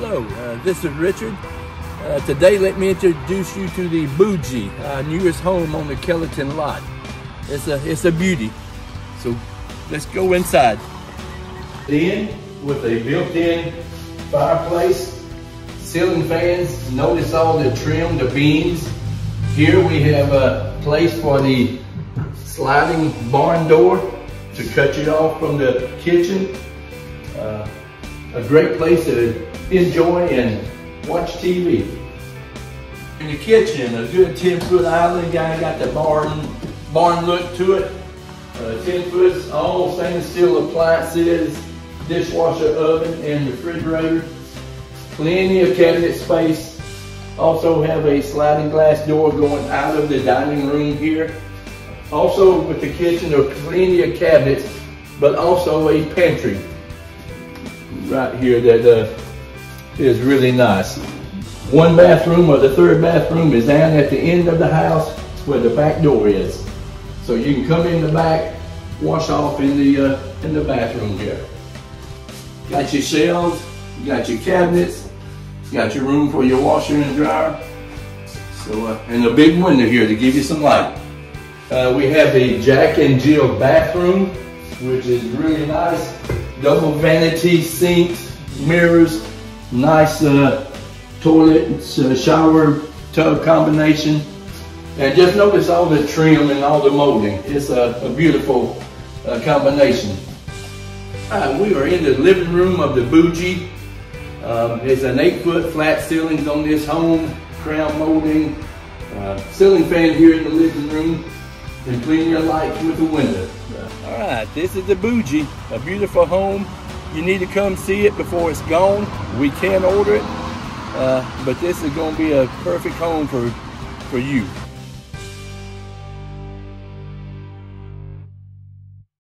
Hello, uh, this is Richard. Uh, today, let me introduce you to the Boujee, our newest home on the Kellyton lot. It's a, it's a beauty. So let's go inside. In with a built-in fireplace, ceiling fans. Notice all the trim, the beams. Here we have a place for the sliding barn door to cut you off from the kitchen. Uh, a great place to enjoy and watch TV. In the kitchen, a good 10 foot island guy got the barn, barn look to it. Uh, 10 foot, all stainless steel appliances, dishwasher oven and refrigerator. Plenty of cabinet space. Also have a sliding glass door going out of the dining room here. Also with the kitchen, there are plenty of cabinets, but also a pantry right here that uh, is really nice. One bathroom or the third bathroom is down at the end of the house where the back door is. So you can come in the back, wash off in the uh, in the bathroom here. Got your shelves, you got your cabinets, you got your room for your washer and dryer. So uh, and a big window here to give you some light. Uh, we have a Jack and Jill bathroom, which is really nice. Double vanity sinks, mirrors, nice uh, toilet, uh, shower, tub combination. And just notice all the trim and all the molding. It's a, a beautiful uh, combination. we are in the living room of the Boujee. Um, it's an eight foot flat ceilings on this home, crown molding, uh, ceiling fan here in the living room, and plenty of lights with the window. All right, this is the Boujee, a beautiful home. You need to come see it before it's gone. We can order it, uh, but this is going to be a perfect home for, for you.